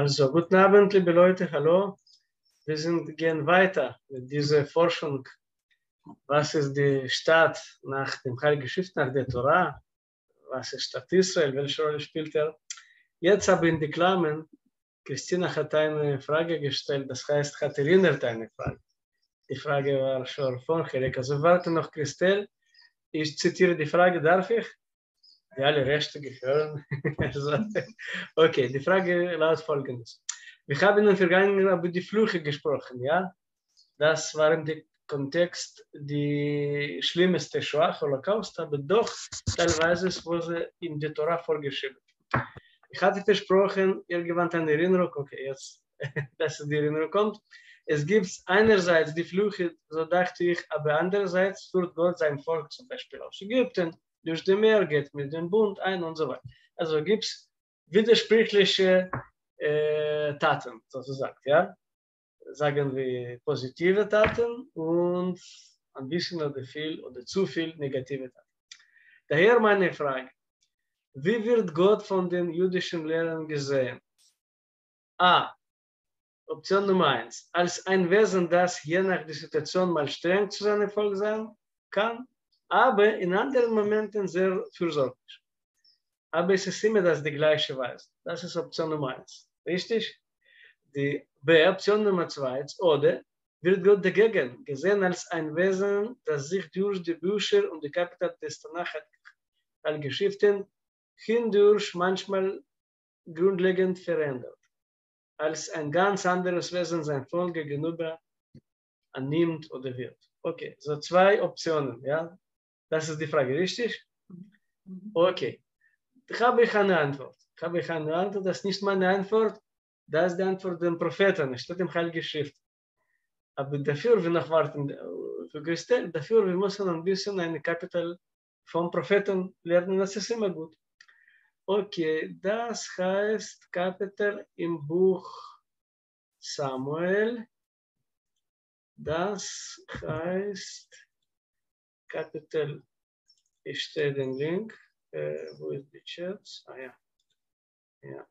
Also, guten Abend, liebe Leute, hallo. Wir sind, gehen weiter mit dieser Forschung. Was ist die Stadt nach dem Heiligen Schrift, nach der Torah? Was ist Stadt Israel? Welche Rolle spielt er? Jetzt aber in die Klammern, Christina hat eine Frage gestellt, das heißt, hat erinnert eine Frage. Die Frage war schon vorher. Also warte noch, Christelle. Ich zitiere die Frage, darf ich? Die alle Rechte gehören. okay, die Frage lautet folgendes. Wir haben in der Vergangenheit über die Flüche gesprochen, ja? Das war im Kontext die schlimmste Shoah, Holocaust, aber doch teilweise wurde in der Torah vorgeschrieben. Ich hatte versprochen, irgendwann eine Erinnerung, okay, jetzt, dass die Erinnerung kommt. Es gibt einerseits die Flüche, so dachte ich, aber andererseits führt Gott sein Volk zum Beispiel aus Ägypten, durch die Meer geht mit dem Bund ein und so weiter. Also gibt es widersprüchliche äh, Taten, sozusagen, ja. Sagen wir positive Taten und ein bisschen oder viel oder zu viel negative Taten. Daher meine Frage, wie wird Gott von den jüdischen Lehrern gesehen? A. Option Nummer eins. Als ein Wesen, das je nach der Situation mal streng zu seinem Volk sein kann, aber in anderen Momenten sehr fürsorglich. Aber es ist immer das die gleiche Weise. Das ist Option Nummer eins. Richtig? Die B, Option Nummer zwei oder wird Gott dagegen gesehen als ein Wesen, das sich durch die Bücher und die Kapital des Tanach hat Geschriften hindurch manchmal grundlegend verändert, als ein ganz anderes Wesen sein Volk gegenüber annimmt oder wird. Okay, so zwei Optionen, ja. Das ist die Frage, richtig? Okay. Ich habe ich eine Antwort. Habe ich eine Antwort, das ist nicht meine Antwort, das ist die Antwort der Propheten, steht im Heiligen Schrift. Aber dafür, wir noch warten für Christel, dafür, wir müssen ein bisschen eine Kapitel vom Propheten lernen, das ist immer gut. Okay, das heißt Kapitel im Buch Samuel. Das heißt Kapitel, ich stehe den Link. Äh, wo ist die Chat? Ah ja. Ja,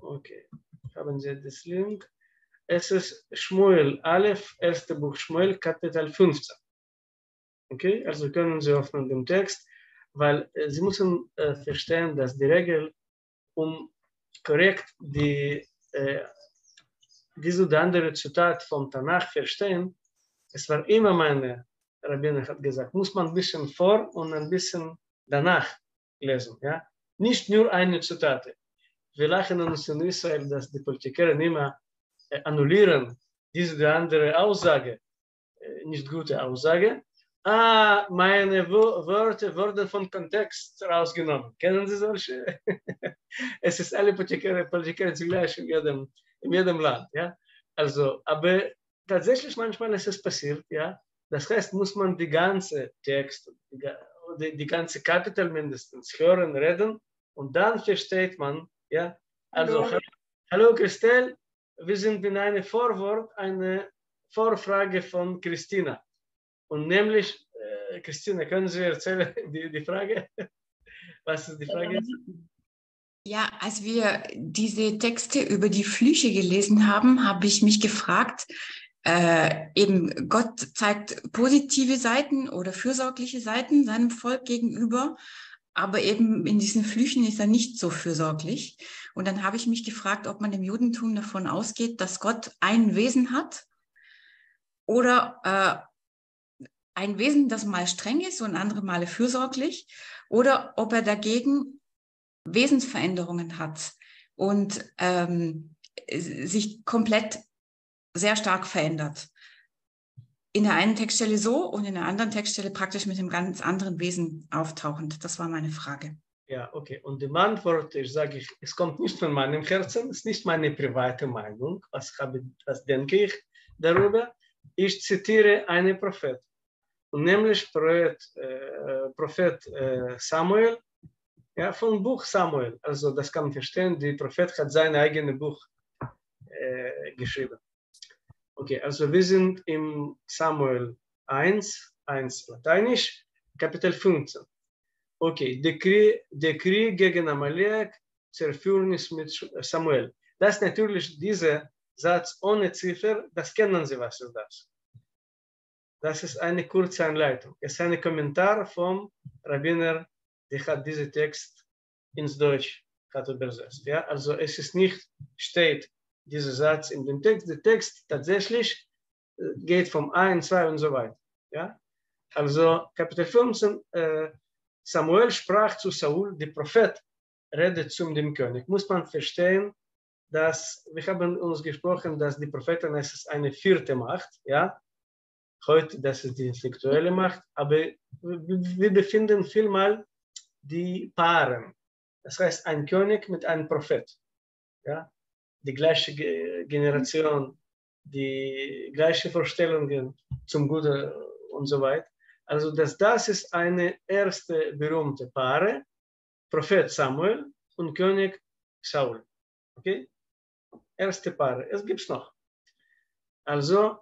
okay. Haben Sie das Link? Es ist Schmuel, Aleph, erste Buch Schmuel, Kapitel 15. Okay, also können Sie öffnen den Text weil äh, Sie müssen äh, verstehen, dass die Regel, um korrekt die, äh, diese oder andere Zitat vom Tanach verstehen, es war immer meine, Rabbiner hat gesagt, muss man ein bisschen vor und ein bisschen danach lesen. Ja? Nicht nur eine Zitate. Wir lachen uns in Israel, dass die Politiker immer äh, annullieren diese oder andere Aussage, äh, nicht gute Aussage, ah, meine Worte wurden vom Kontext rausgenommen. Kennen Sie solche? es ist alle Politiker, Politiker zugleich in jedem, in jedem Land. Ja? Also, aber tatsächlich manchmal ist es passiert, ja. Das heißt, muss man die ganze Text, die, die ganze Kapitel mindestens hören, reden und dann versteht man, ja. Also, hallo, hallo Christelle, wir sind in einem Vorwort, eine Vorfrage von Christina. Und nämlich, äh, Christine, können Sie erzählen die, die Frage? Was ist die Frage? Ja, als wir diese Texte über die Flüche gelesen haben, habe ich mich gefragt, äh, eben Gott zeigt positive Seiten oder fürsorgliche Seiten seinem Volk gegenüber, aber eben in diesen Flüchen ist er nicht so fürsorglich. Und dann habe ich mich gefragt, ob man im Judentum davon ausgeht, dass Gott ein Wesen hat oder äh, ein Wesen, das mal streng ist und andere Male fürsorglich, oder ob er dagegen Wesensveränderungen hat und ähm, sich komplett sehr stark verändert. In der einen Textstelle so und in der anderen Textstelle praktisch mit einem ganz anderen Wesen auftauchend. Das war meine Frage. Ja, okay. Und die Antwort ist, sage ich, es kommt nicht von meinem Herzen, es ist nicht meine private Meinung, was, habe, was denke ich darüber. Ich zitiere einen Prophet nämlich Prophet, äh, Prophet äh, Samuel, ja, vom Buch Samuel. Also das kann man verstehen, der Prophet hat sein eigenes Buch äh, geschrieben. Okay, also wir sind im Samuel 1, 1 Lateinisch, Kapitel 15. Okay, der Krieg, der Krieg gegen Amalek, Zerführnis mit Samuel. Das natürlich dieser Satz ohne Ziffer, das kennen Sie, was ist das? Das ist eine kurze Anleitung. Es ist ein Kommentar vom Rabbiner, der hat diesen Text ins Deutsch hat übersetzt. Ja? Also es ist nicht, steht dieser Satz in dem Text. Der Text tatsächlich geht vom 1, 2 und so weiter. Ja? Also Kapitel 15, äh, Samuel sprach zu Saul, der Prophet redet zum dem König. Muss man verstehen, dass wir haben uns gesprochen, dass die Propheten es ist eine vierte Macht, ja. Heute das ist die intellektuelle Macht, aber wir befinden vielmal die Paaren. Das heißt, ein König mit einem Prophet, ja. Die gleiche Generation, die gleiche Vorstellungen zum Guten und so weiter. Also das, das ist eine erste berühmte Paare, Prophet Samuel und König Saul. Okay? Erste Paare. Es gibt noch. Also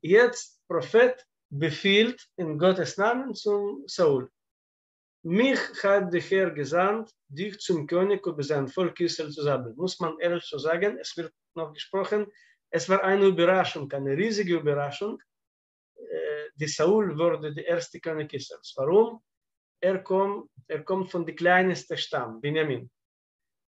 jetzt Prophet befiehlt in Gottes Namen zum Saul. Mich hat der Herr gesandt, dich zum König über sein Volk Israel zu sammeln. Muss man ehrlich so sagen, es wird noch gesprochen, es war eine Überraschung, eine riesige Überraschung. Die Saul wurde der erste König Israels. Warum? Er kommt, er kommt von dem kleinsten Stamm, Benjamin.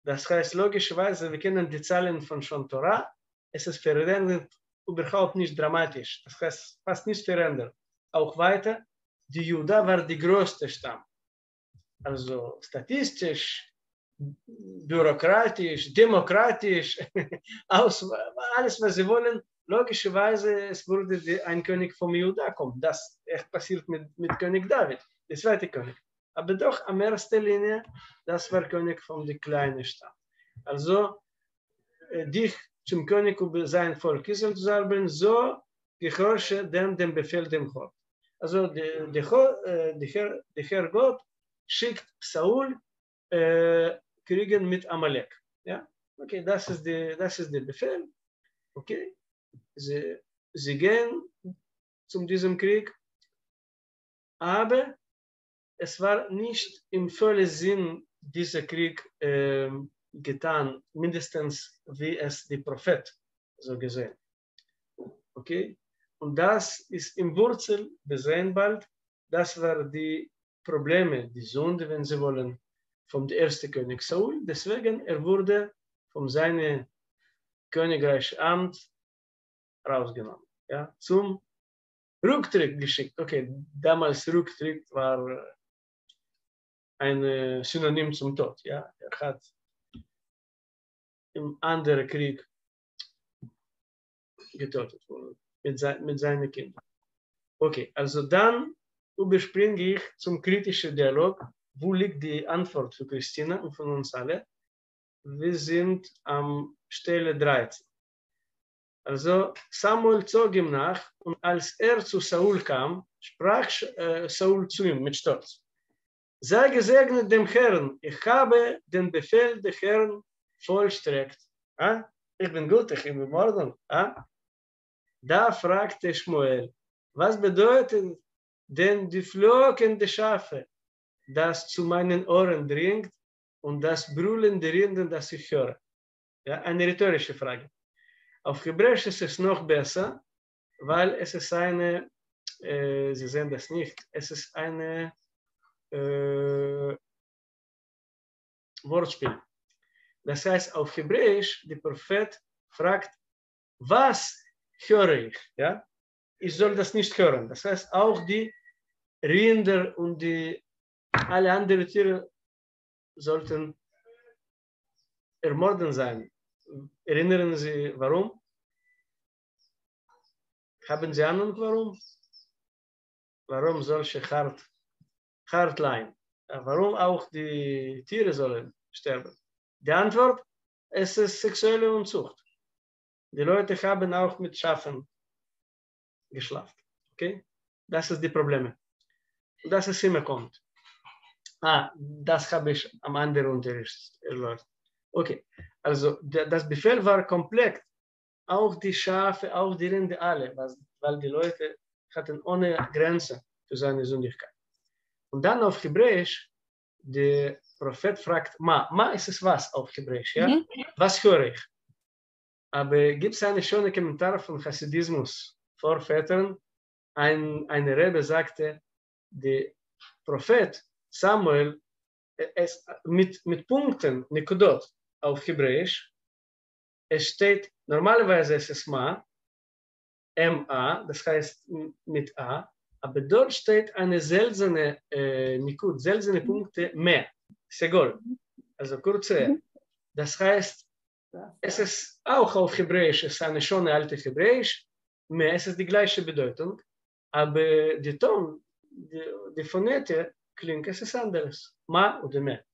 Das heißt, logischerweise, wir kennen die Zahlen von schon Torah, es ist verändert überhaupt nicht dramatisch. Das heißt, fast nicht verändert. Auch weiter, die Juda war die größte Stamm. Also statistisch, bürokratisch, demokratisch, aus, alles, was sie wollen. Logischerweise, es würde ein König vom Juda kommen. Das echt passiert mit, mit König David, der zweite König. Aber doch, am ersten Linie, das war König von der kleinen Stadt. Also, äh, dich zum König über sein Volk Israel zu salben, so gehorche dem, dem Befehl dem Gott. Also, der, der, äh, der, Herr, der Herr Gott schickt Saul äh, kriegen mit Amalek. Ja? Okay, das ist, die, das ist der Befehl. Okay, sie, sie gehen zu diesem Krieg, aber es war nicht im vollen Sinn dieser Krieg äh, getan, mindestens wie es der Prophet so gesehen. Okay, und das ist im Wurzel, wir sehen bald, das war die Probleme, die Sünde, wenn Sie wollen, vom ersten König Saul. Deswegen er wurde von seinem Königreich Amt rausgenommen, ja, zum Rücktritt geschickt. Okay, damals Rücktritt war ein Synonym zum Tod. Ja, er hat im anderen Krieg getötet worden mit, sein, mit seinen Kindern. Okay, also dann überspringe ich zum kritischen Dialog wo liegt die Antwort für Christina und von uns alle? Wir sind am Stelle 13. Also Samuel zog ihm nach und als er zu Saul kam, sprach äh, Saul zu ihm mit Stolz. Sei gesegnet dem Herrn, ich habe den Befehl des Herrn vollstreckt. Ah? Ich bin gut, ich bin in Ordnung. Ah? Da fragte Schmuel, was bedeutet denn die flockende Schafe? das zu meinen Ohren dringt und das Brüllen der Rinden, das ich höre? Ja, eine rhetorische Frage. Auf Hebräisch ist es noch besser, weil es ist eine, äh, Sie sehen das nicht, es ist eine äh, Wortspiel. Das heißt, auf Hebräisch, der Prophet fragt, was höre ich? Ja? Ich soll das nicht hören. Das heißt, auch die Rinder und die alle anderen Tiere sollten ermorden sein. Erinnern Sie, warum? Haben Sie Ahnung, warum? Warum solche Hart, Hartlein? Warum auch die Tiere sollen sterben? Die Antwort, es ist sexuelle Unzucht. Die Leute haben auch mit Schafen geschlafen. Okay? Das ist die Probleme. Und das ist immer kommt. Ah, das habe ich am anderen Unterricht erläutert. Okay, also das Befehl war komplett. Auch die Schafe, auch die Rinde, alle, weil die Leute hatten ohne Grenze für seine Sündigkeit. Und dann auf Hebräisch, der Prophet fragt, Ma, Ma ist es was auf Hebräisch, ja? Mhm. Was höre ich? Aber gibt es eine schöne Kommentar von Hasidismus, Vorvätern? Ein, eine Rebbe sagte, der Prophet Samuel es, mit, mit Punkten, Nikodot, auf Hebräisch, es steht, normalerweise ist es Ma, MA, das heißt mit A, aber dort steht eine seltene äh, Nikud, seltene Punkte mehr, Segol, also kurze. Das heißt, es ist auch auf Hebräisch, es ist eine schöne alte Hebräisch, mehr, es ist die gleiche Bedeutung, aber die Ton, die, die Phonete klingt, es ist anderes, Ma oder mehr.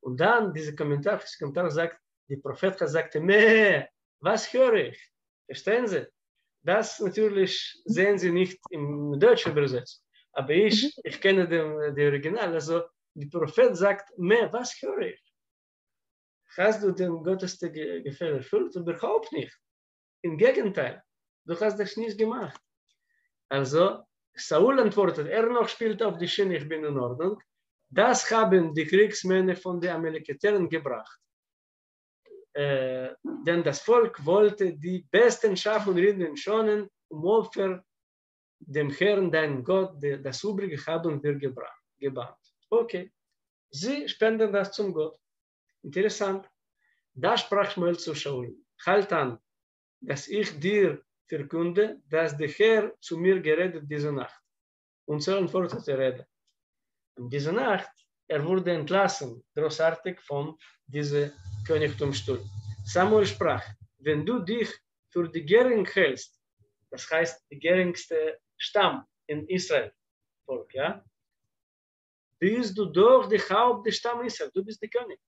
Und dann dieser Kommentar, dieser Kommentar sagt, die Prophet gesagt, mehr, was höre ich? Verstehen Sie? Das natürlich sehen Sie nicht im Deutschen übersetzt. Aber ich, ich kenne den, den Original. Also, der Prophet sagt, mehr, was höre ich? Hast du den Gottesgefäll erfüllt? Überhaupt nicht. Im Gegenteil, du hast das nicht gemacht. Also, Saul antwortet, er noch spielt auf die Schiene, ich bin in Ordnung. Das haben die Kriegsmänner von den Amalekitern gebracht. Äh, denn das Volk wollte die besten Schaf und Rinden schonen, um Opfer dem Herrn, dein Gott, das übrige haben wir gebannt. Okay, sie spenden das zum Gott. Interessant. Da sprach Schmuel zu Shaul, halt an, dass ich dir verkünde, dass der Herr zu mir geredet diese Nacht. Und so antwortete Rede. Und diese Nacht, er wurde entlassen, großartig von diesem Königtumstuhl. Samuel sprach, wenn du dich für die Gering hältst, das heißt die geringste Stamm in Israel, Volk, ja, bist du doch die Haupt des Stamm Israel, du bist der König.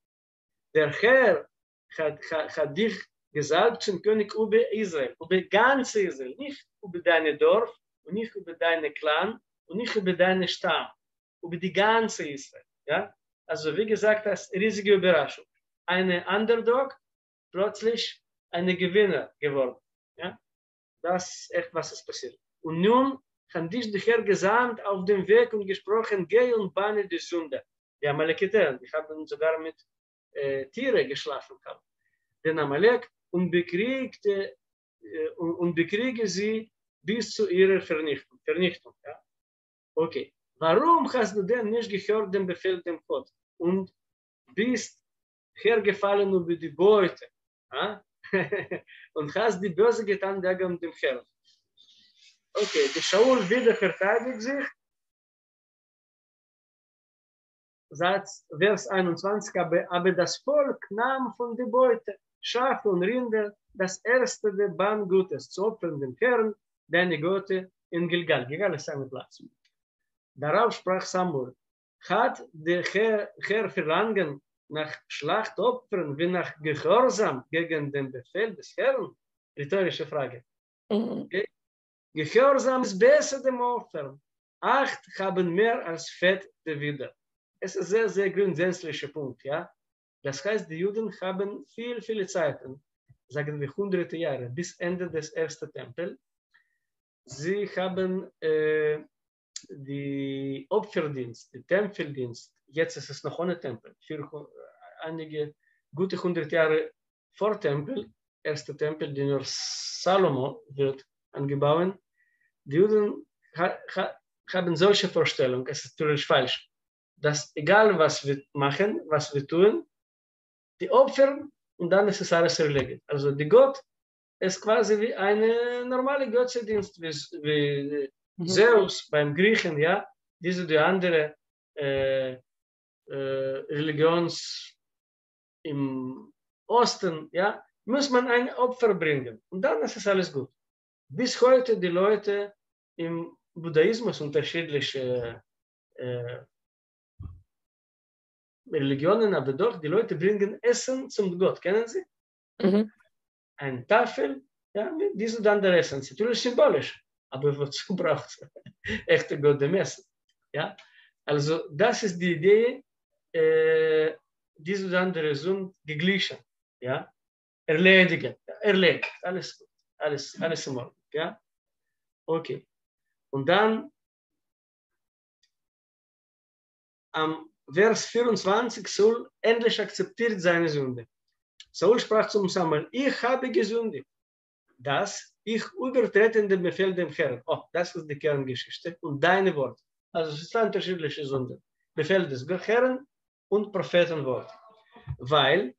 Der Herr hat, hat, hat dich gesagt zum König über Israel, über ganz Israel, nicht über deine Dorf und nicht über deine Clan und nicht über deine Stamm, über die ganze Israel. Ja? Also wie gesagt, das ist eine riesige Überraschung. Eine Underdog plötzlich eine Gewinner geworden. Ja? Das ist echt, was ist passiert. Und nun hat dich der Herr gesandt auf dem Weg und gesprochen, geh und banne die Sünde. Die Amalekiter, die haben sogar mit äh, Tiere geschlafen. Haben. Den Amalek und bekriegte äh, und, und bekriege sie bis zu ihrer Vernichtung. Vernichtung ja? Okay. Warum hast du denn nicht gehört den Befehl dem Gott und bist hergefallen über die Beute? und hast die Böse getan wegen dem Herrn. Okay, der Shaul wieder verteidigt sich. Satz, Vers 21, aber, aber das Volk nahm von der Beute Schafe und Rinder das erste der Bahn Gutes zu opfern dem Herrn, deine Gotte in Gilgal. Gilgal ist ein Platz. Darauf sprach Samuel, hat der Herr, Herr verlangen, nach Schlachtopfern wie nach Gehorsam gegen den Befehl des Herrn? Rhetorische Frage. Mhm. Okay. Gehorsam ist besser dem Opfer. Acht haben mehr als Fett der Wieder. Es ist ein sehr, sehr grundsätzlicher Punkt. Ja? Das heißt, die Juden haben viel, viele Zeiten, sagen wir hunderte Jahre, bis Ende des ersten Tempels. Sie haben äh, die Opferdienst, den Tempeldienst, jetzt ist es noch ohne Tempel, für einige gute hundert Jahre vor Tempel, erster Tempel, den nur Salomo wird angebaut. Die Juden ha, ha, haben solche Vorstellungen, es ist natürlich falsch, dass egal was wir machen, was wir tun, die Opfer und dann ist es alles erledigt. Also die Gott ist quasi wie eine normale Götzendienst, wie, wie mhm. Zeus beim Griechen, ja, diese die andere äh, äh, Religions im Osten, ja, muss man ein Opfer bringen. Und dann ist es alles gut. Bis heute die Leute im Buddhismus unterschiedliche äh, Religionen, aber doch, die Leute bringen Essen zum Gott. Kennen Sie? Mhm. Eine Tafel, ja, mit diesem dann der Essen. Natürlich symbolisch, aber wozu braucht es echte Gott dem Essen? Ja? Also das ist die Idee, äh, diese und andere sind geglichen, ja, erledigen, erledigt, alles, alles, alles in Ordnung, ja, okay. Und dann am Vers 24 soll endlich akzeptiert seine Sünde. Saul sprach zum Samuel, ich habe gesündigt, dass ich übertrete den Befehl dem Herrn. Oh, das ist die Kerngeschichte und deine Worte. Also es ist unterschiedliche Sünden. Befehl des Herrn und Prophetenwort. Weil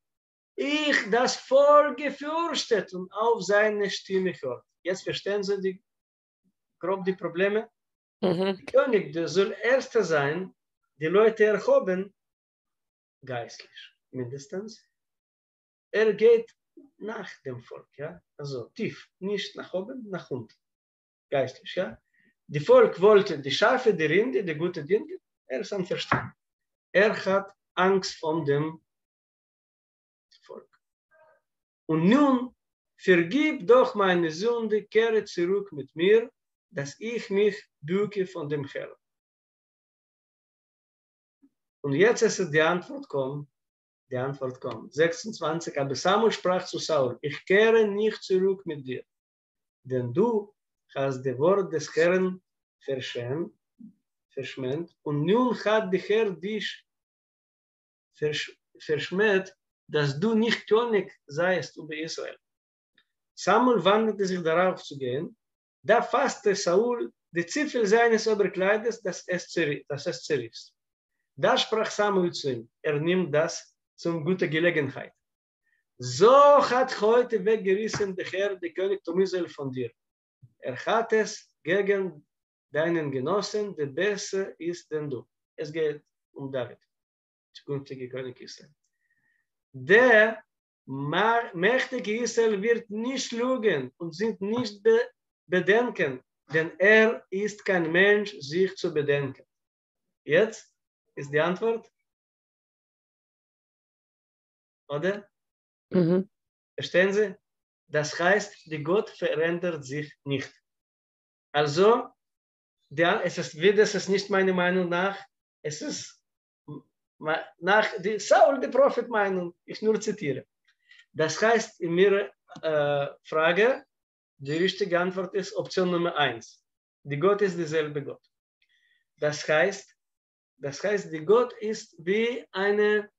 ich das Volk gefürchtet und auf seine Stimme hört. Jetzt verstehen Sie die, grob die Probleme? Mhm. Der König, der soll Erster sein, die Leute erhoben, geistlich mindestens. Er geht nach dem Volk, ja, also tief, nicht nach oben, nach unten, geistlich, ja. Die Volk wollte die Schafe, die Rinde, die gute Dinge, er ist am Verstand. Er hat Angst vor dem Volk. Und nun vergib doch meine Sünde, kehre zurück mit mir, dass ich mich bücke von dem Herrn. Und jetzt ist die Antwort kommt, die Antwort kommt. 26, aber Samuel sprach zu Saul, ich kehre nicht zurück mit dir, denn du hast das Wort des Herrn verschämt, verschmäht, und nun hat der Herr dich versch verschmäht, dass du nicht König seist über Israel. Samuel wandte sich darauf zu gehen, da fasste Saul die Zipfel seines Oberkleides, dass dass es zerriss. Da sprach Samuel zu ihm, er nimmt das zum gute Gelegenheit. So hat heute weggerissen der Herr, der Königtum Israel von dir. Er hat es gegen deinen Genossen, der besser ist denn du. Es geht um David, zukünftige König Israel. Der mächtige Israel wird nicht lügen und sind nicht be bedenken, denn er ist kein Mensch, sich zu bedenken. Jetzt ist die Antwort. Oder? Mhm. Verstehen Sie? Das heißt, die Gott verändert sich nicht. Also, der, es ist, wie das ist nicht meine Meinung nach, es ist nach die Saul, die Prophet-Meinung, ich nur zitiere. Das heißt, in ihrer äh, Frage, die richtige Antwort ist Option Nummer eins. Die Gott ist dieselbe Gott. Das heißt, das heißt, die Gott ist wie eine,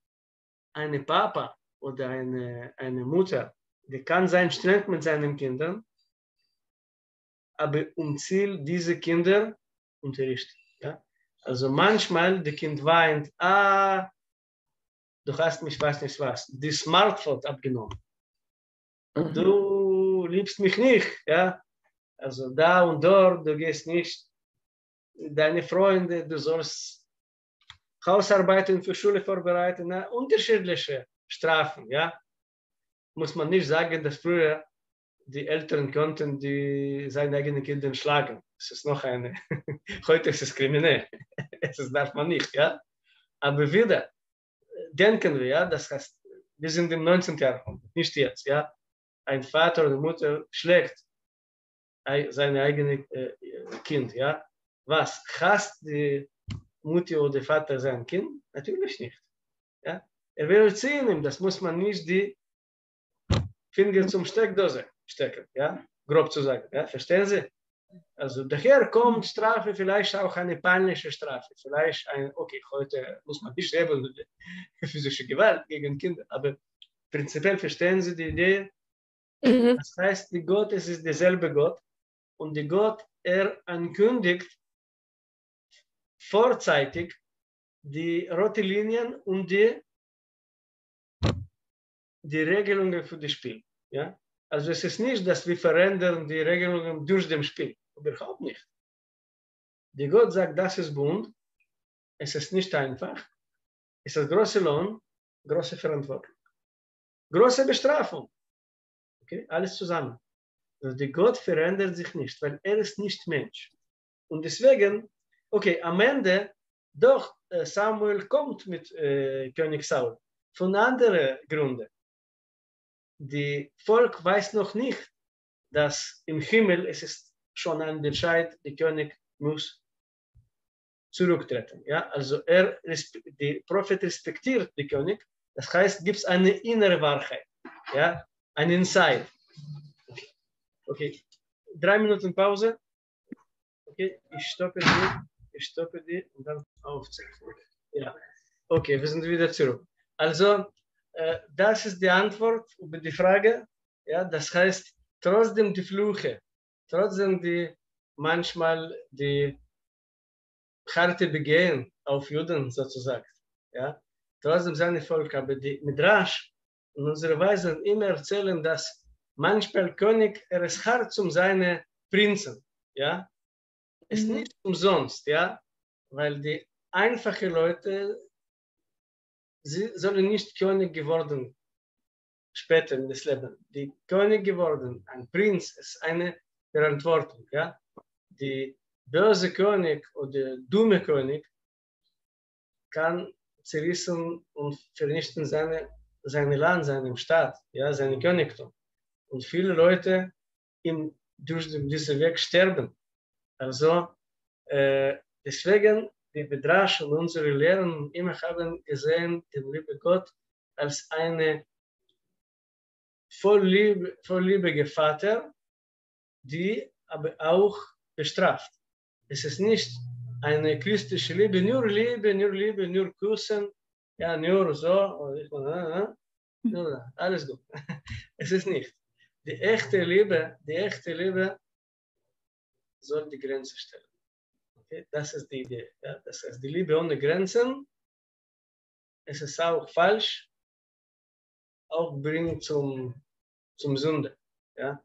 eine Papa oder eine, eine Mutter. Die kann sein streng mit seinen Kindern, aber um Ziel diese Kinder unterrichten. Ja? Also manchmal das Kind weint, ah, du hast mich, weiß nicht was, die Smartphone abgenommen. Mhm. Du liebst mich nicht, ja. Also da und dort, du gehst nicht. Deine Freunde, du sollst Hausarbeiten für Schule vorbereiten, na, unterschiedliche Strafen, ja. Muss man nicht sagen, dass früher die Eltern konnten die seine eigenen Kinder schlagen. Es ist noch eine. Heute ist es kriminell. Das darf man nicht, ja. Aber wieder denken wir, ja, das heißt, wir sind im 19. Jahrhundert, nicht jetzt, ja. Ein Vater oder Mutter schlägt sein eigenes äh, Kind, ja. Was? Hasst die Mutter oder Vater sein Kind? Natürlich nicht. Ja? Er will erziehen ihm, das muss man nicht die Finger zum Steckdose stecken, ja, grob zu sagen, ja, verstehen Sie? Also daher kommt Strafe vielleicht auch eine peinliche Strafe, vielleicht ein, okay, heute muss man nicht eben physische Gewalt gegen Kinder, aber prinzipiell verstehen Sie die Idee, mhm. das heißt, die Gott, es ist derselbe Gott und die Gott, er ankündigt vorzeitig die rote Linien und die, die Regelungen für das Spiel, ja, also es ist nicht, dass wir verändern die Regelungen durch das Spiel. Überhaupt nicht. Die Gott sagt, das ist Bund. Es ist nicht einfach. Es ist große Lohn, große Verantwortung. Große Bestrafung. Okay, alles zusammen. Also die Gott verändert sich nicht, weil er ist nicht Mensch. Und deswegen, okay, am Ende, doch äh, Samuel kommt mit äh, König Saul. Von anderen Gründen die Volk weiß noch nicht, dass im Himmel es ist schon ein Bescheid, der König muss zurücktreten. Ja, also er, der Prophet respektiert den König. Das heißt, gibt es eine innere Wahrheit, ja, ein Insight. Okay. drei Minuten Pause. Okay, ich stoppe die, ich stoppe die und dann aufzeichnen. Ja, okay, wir sind wieder zurück. Also äh, das ist die Antwort über die Frage. Ja, das heißt, trotzdem die Fluche, trotzdem die manchmal die harte Begehen auf Juden sozusagen. Ja, trotzdem seine Volk, aber die Midrash und unsere Weisen immer erzählen, dass manchmal König er ist hart zum seine Prinzen. Ja, ist mhm. nicht umsonst, ja, weil die einfache Leute sie sollen nicht König geworden später in das Leben. Die König geworden, ein Prinz, ist eine Verantwortung. Ja? Die böse König oder dumme König kann zerrissen und vernichten seine, seine Land, seinen Staat, ja, seine Königtum. Und viele Leute im, durch diesen Weg sterben. Also äh, deswegen die Bedrasch und unsere Lehrer immer haben gesehen, den lieben Gott als eine voll, lieb, voll liebige Vater, die aber auch bestraft. Es ist nicht eine christliche Liebe, nur Liebe, nur Liebe, nur Küssen, ja, nur so, nur, alles gut. Es ist nicht. Die echte Liebe, die echte Liebe soll die Grenze stellen. Okay? Das ist die Idee. Ja? Das heißt, die Liebe ohne Grenzen, es ist auch falsch, auch bringt zum, zum Sünde. Ja?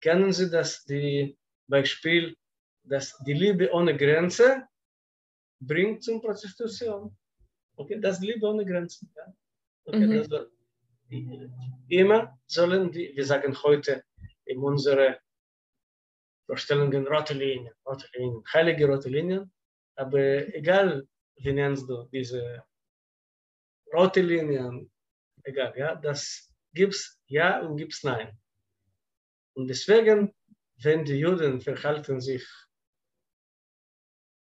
Kennen Sie das die Beispiel, dass die Liebe ohne Grenze bringt zum Prostitution? Okay, das Liebe ohne Grenzen. Ja? Okay, mhm. das immer sollen die, wir sagen heute in unserer Vorstellungen rote Linien, rote Linien, heilige rote Linien, aber egal, wie nennst du diese rote Linien, egal, ja, das gibt's ja und gibt's nein. Und deswegen, wenn die Juden verhalten sich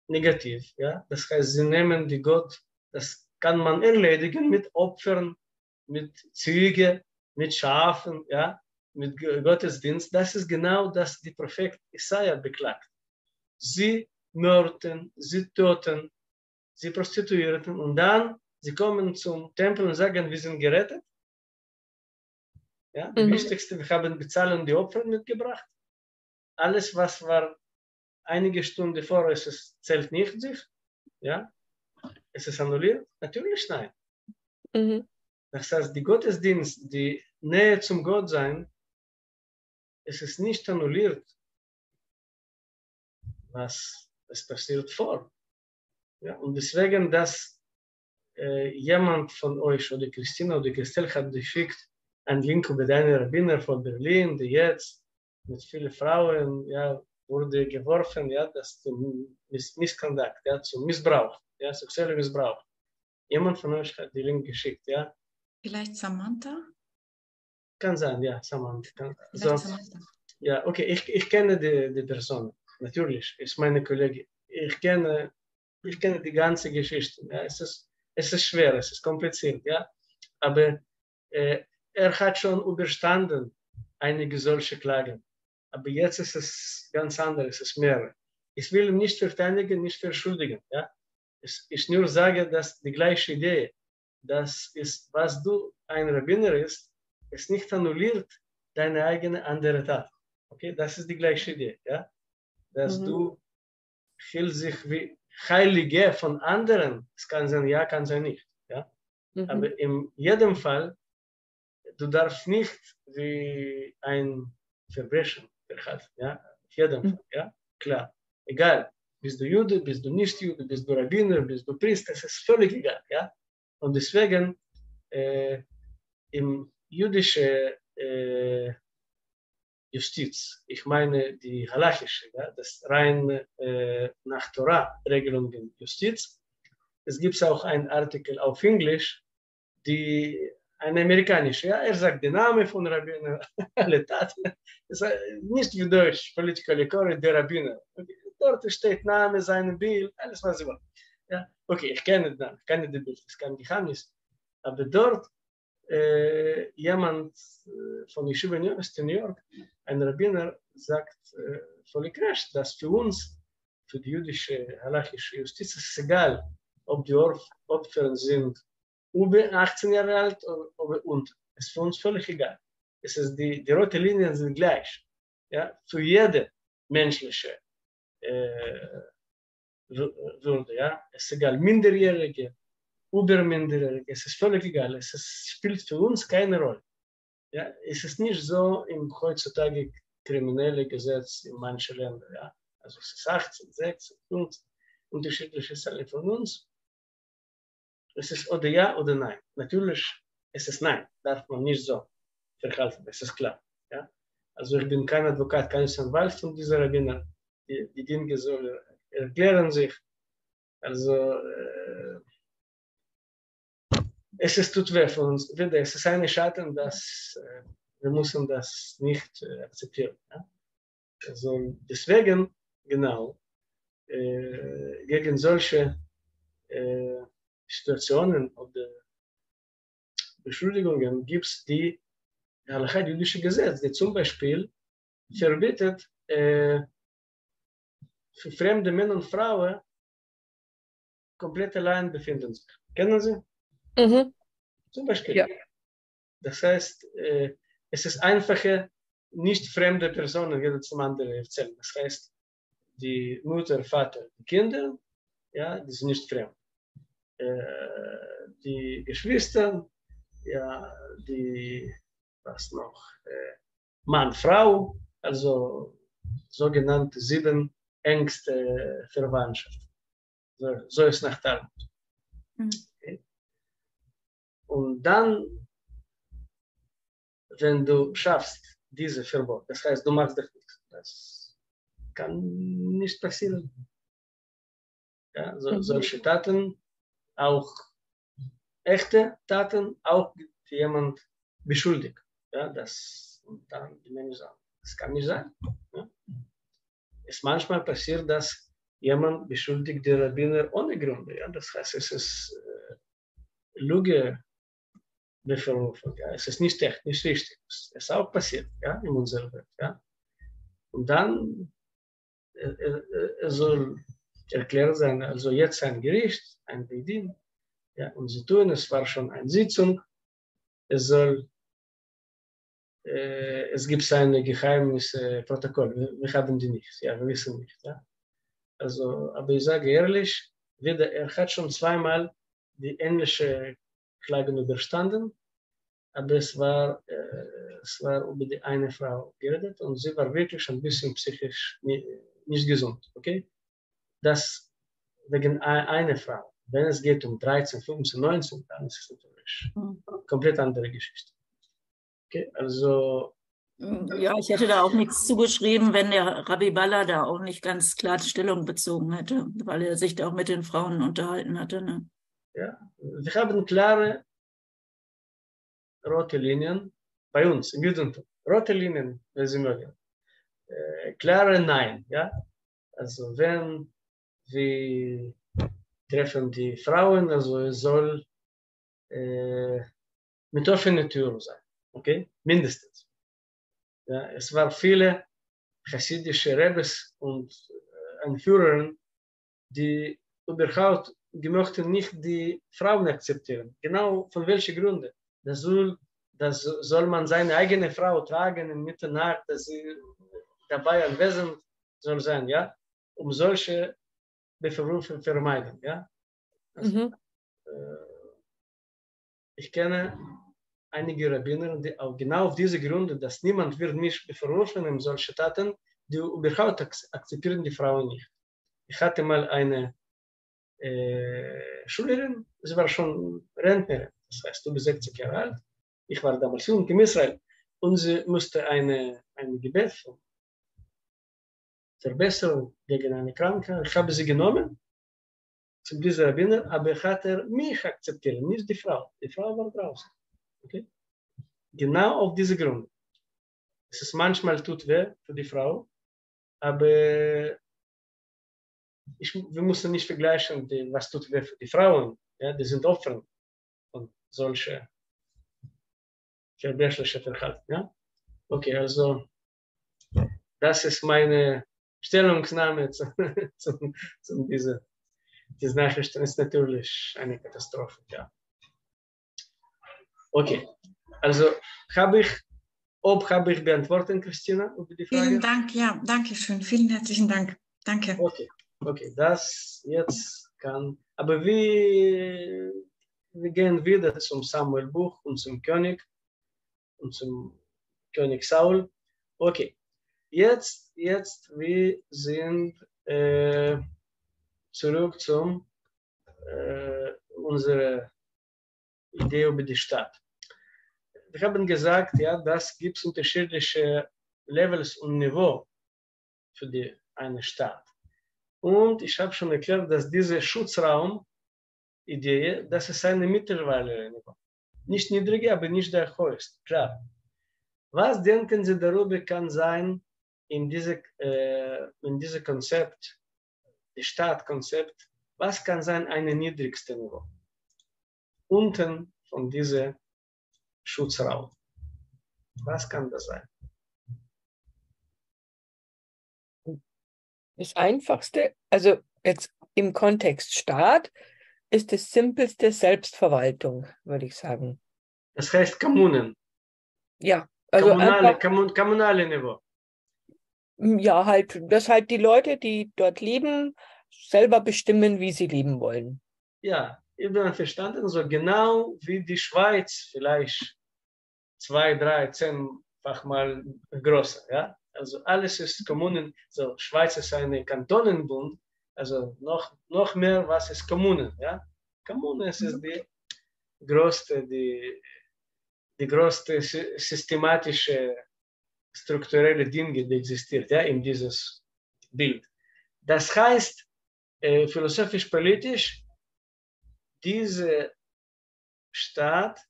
negativ, ja, das heißt, sie nehmen die Gott, das kann man erledigen mit Opfern, mit Züge, mit Schafen, ja, mit Gottesdienst, das ist genau das, die Prophet Isaiah beklagt. Sie mörden, sie töten, sie prostituierten und dann sie kommen zum Tempel und sagen, wir sind gerettet. Ja, das mhm. Wichtigste, wir haben bezahlen die Opfer mitgebracht. Alles, was war einige Stunden vor, es ist, zählt nicht sich. Ja, es ist annulliert. Natürlich nein. Mhm. Das heißt, die Gottesdienst, die Nähe zum Gott sein, es ist nicht annulliert, was es passiert vor. Ja, und deswegen, dass äh, jemand von euch oder Christina oder Christel hat geschickt einen Link über deine Rabbiner von Berlin, die jetzt mit vielen Frauen ja, wurde geworfen, ja, das zum Miss Misconduct, ja, zum Missbrauch, ja, sexueller Missbrauch. Jemand von euch hat die Link geschickt, ja. Vielleicht Samantha? Kann sein, ja, Samantha. So, ja, okay, ich, ich kenne die, die Person, natürlich, ist meine Kollegin. Ich kenne, ich kenne die ganze Geschichte. Ja. Es, ist, es ist schwer, es ist kompliziert, ja. Aber äh, er hat schon überstanden einige solche Klagen. Aber jetzt ist es ganz anders, es ist mehr. Ich will ihn nicht verteidigen, nicht verschuldigen. Ja? Ich nur sage, dass die gleiche Idee, das ist, was du ein Rabbiner ist, es nicht annulliert deine eigene andere Tat. Okay, das ist die gleiche Idee, ja? Dass mhm. du fühlst sich wie Heilige von anderen. Es kann sein ja, kann sein nicht, ja? Mhm. Aber in jedem Fall, du darfst nicht wie ein Verbrechen verhalten, ja? In jedem mhm. Fall, ja? Klar. Egal, bist du Jude, bist du nicht Jude, bist du Rabbiner, bist du Priester, es ist völlig egal, ja? Und deswegen, äh, im jüdische äh, Justiz, ich meine die halachische, ja, das rein äh, nach Torah-Regelungen Justiz. Es gibt auch einen Artikel auf Englisch, die ein amerikanische, ja, er sagt den Namen von Rabbiner, alle Taten, nicht wie Deutsch, politically correct, der Rabbiner. Dort steht Name, sein Bild, alles was wollen. Ja, okay, ich kenne den Namen, ich kenne den Bild, das ist kein Geheimnis. Aber dort jemand äh, von Yeshiva University New York, ein Rabbiner, sagt äh, völlig recht, dass für uns, für die jüdische halachische Justiz, ist es egal, ob die Opfer sind über 18 Jahre alt oder unter. Es ist für uns völlig egal. Es ist die, die rote Linien sind gleich. Ja, für jede menschliche äh, Würde. Ja, es ist egal, Minderjährige, Überminderjährige, es ist völlig egal. Es ist, spielt für uns keine Rolle. Ja, es ist nicht so im heutzutage kriminelle Gesetz in manchen Ländern. Ja. Also es ist 18, 16, 15, unterschiedliche Zahlen von uns. Es ist oder ja oder nein. Natürlich ist es nein, darf man nicht so verhalten, das ist klar. Ja? Also ich bin kein Advokat, kein Anwalt von dieser Rabbiner. Die, die Dinge sollen erklären sich. Also äh, es ist tut weh für uns. Es ist eine Schatten, dass äh, wir müssen das nicht äh, akzeptieren. Ja? Also deswegen, genau, äh, gegen solche äh, Situationen oder Beschuldigungen gibt es die Halakha-jüdische Gesetz, die zum Beispiel verbietet, äh, für fremde Männer und Frauen komplett allein befinden sich. Kennen Sie? Mhm. Zum Beispiel. Ja. Das heißt, äh, es ist einfacher, nicht fremde Personen jeder zum anderen erzählen. Das heißt, die Mutter, Vater, die Kinder, ja, die sind nicht fremd. Äh, die Geschwister, ja, die, was noch, äh, Mann, Frau, also sogenannte sieben engste Verwandtschaft. So, so ist nach Talmud. Mhm. Und dann, wenn du schaffst diese Verbot, das heißt, du machst das nichts, das kann nicht passieren. Ja, so, mhm. Solche Taten, auch echte Taten, auch jemand beschuldigt. Ja, das, und dann die Menschen sagen, das kann nicht sein. Ja. Es manchmal passiert, dass jemand beschuldigt die Rabbiner ohne Gründe. Ja. Das heißt, es ist äh, Lüge bevorrufen. Ja. Es ist nicht technisch richtig. Es ist auch passiert ja, in unserer Welt. Ja. Und dann er, er, er soll erklärt sein, also jetzt ein Gericht, ein Bedien, ja, und sie tun, es war schon eine Sitzung, es soll, äh, es gibt ein Geheimnisprotokoll, wir, wir haben die nicht, ja, wir wissen nicht, ja. Also, aber ich sage ehrlich, wieder, er hat schon zweimal die ähnliche Klagen überstanden, aber es war, äh, es war über die eine Frau geredet und sie war wirklich ein bisschen psychisch nicht, nicht gesund, okay? Das wegen einer Frau. Wenn es geht um 13, 15, 19, dann ist es natürlich mhm. komplett andere Geschichte. Okay, also. Ja, ich hätte da auch nichts zugeschrieben, wenn der Rabbi Balla da auch nicht ganz klar Stellung bezogen hätte, weil er sich da auch mit den Frauen unterhalten hatte. Ne? Ja, wir haben klare rote Linien bei uns im Judentum. Rote Linien, wenn Sie mögen. Äh, klare Nein, ja. Also wenn wir treffen die Frauen, also es soll äh, mit offener Tür sein, okay? Mindestens. Ja, es waren viele chassidische Rebes und äh, Anführer, die überhaupt die möchten nicht die Frauen akzeptieren. Genau von welchen Gründen? Das soll, das soll man seine eigene Frau tragen in Mitternacht, dass sie dabei anwesend soll sein, ja? Um solche Beverrufung vermeiden. Ja? Also, mhm. äh, ich kenne einige Rabbiner, die auch genau auf diese Gründe, dass niemand wird mich beverrufen in solche Taten, die überhaupt akzeptieren die Frauen nicht. Ich hatte mal eine Schülerin, sie war schon Rentnerin, das heißt über 60 Jahre alt. Ich war damals jung in Israel und sie musste eine, ein Gebet Verbesserung gegen eine Krankheit. Ich habe sie genommen zu dieser Rabbiner, aber hat er mich akzeptiert, nicht die Frau. Die Frau war draußen. Okay? Genau auf diese Grund. Es ist manchmal tut weh für die Frau, aber ich, wir müssen nicht vergleichen, die, was tut weh für die Frauen. Ja, die sind Opfer von solchen verbrecherlichen Verhalten. Ja? Okay, also das ist meine Stellungnahme zu, zu, zu dieser, dieser Nachrichten ist natürlich eine Katastrophe, ja. Okay, also habe ich, ob habe ich beantwortet, Christina, über die Frage? Vielen Dank, ja, danke schön, vielen herzlichen Dank. Danke. Okay, okay, das jetzt kann, aber wir, wir gehen wieder zum Samuel Buch und zum König und zum König Saul. Okay, jetzt, jetzt wir sind äh, zurück zum äh, unsere Idee über die Stadt. Wir haben gesagt, ja, das gibt unterschiedliche Levels und Niveau für die, eine Stadt. Und ich habe schon erklärt, dass diese Schutzraum-Idee, das ist eine mittlere Niveau. Nicht niedrige, aber nicht der höchste, klar. Was denken Sie darüber kann sein in diesem äh, in diese Konzept, das Stadtkonzept, was kann sein eine niedrigste Niveau? Unten von diesem Schutzraum. Was kann das sein? Das Einfachste, also jetzt im Kontext Staat, ist das simpelste Selbstverwaltung, würde ich sagen. Das heißt Kommunen. Ja, also kommunale, einfach, kommun, kommunale Niveau. Ja, halt, dass halt die Leute, die dort leben, selber bestimmen, wie sie leben wollen. Ja, ich bin verstanden, so genau wie die Schweiz, vielleicht zwei, drei, zehnfach mal größer, ja. Also alles ist Kommunen, so Schweiz ist ein Kantonenbund, also noch, noch mehr, was ist Kommunen, ja. Kommunen ist mhm. die größte, die die größte systematische strukturelle Dinge, die existiert ja, in dieses Bild. Das heißt, äh, philosophisch-politisch, diese Staat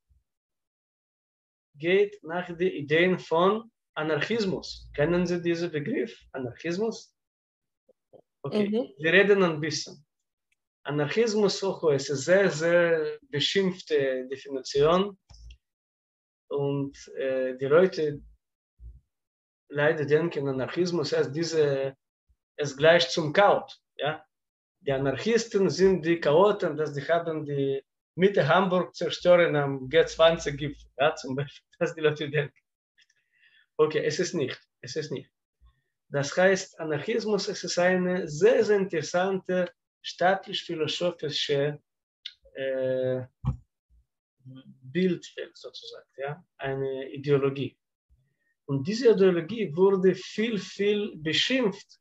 geht nach den Ideen von Anarchismus. Kennen Sie diesen Begriff, Anarchismus? Okay, mhm. wir reden ein bisschen. Anarchismus auch ist eine sehr, sehr beschimpfte Definition und äh, die Leute leider denken, Anarchismus heißt diese, es gleich zum Chaos. Ja? Die Anarchisten sind die Chaoten, dass die haben die Mitte Hamburg zerstören am G20-Gipfel, ja, zum Beispiel, dass die Leute denken. Okay, es ist nicht, es ist nicht. Das heißt, Anarchismus es ist eine sehr, sehr interessante staatlich-philosophische äh, Bildfeld sozusagen, ja, eine Ideologie. Und diese Ideologie wurde viel, viel beschimpft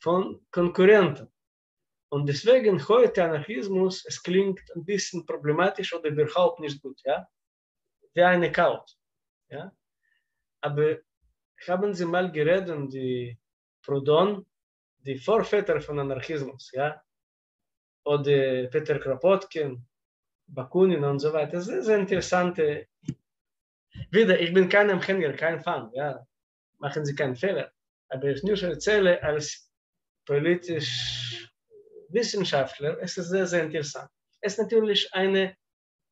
von Konkurrenten. Und deswegen heute Anarchismus, es klingt ein bisschen problematisch oder überhaupt nicht gut, ja, wie eine Chaos, ja. Aber haben Sie mal geredet, die Proudhon, die Vorväter von Anarchismus, ja, oder Peter Kropotkin, Bakunin und so weiter. Das ist eine interessante. Wieder, ich bin kein Empfänger, kein Fan, ja. Machen Sie keinen Fehler. Aber ich nur erzähle als politisch Wissenschaftler, es ist sehr, sehr interessant. Es ist natürlich eine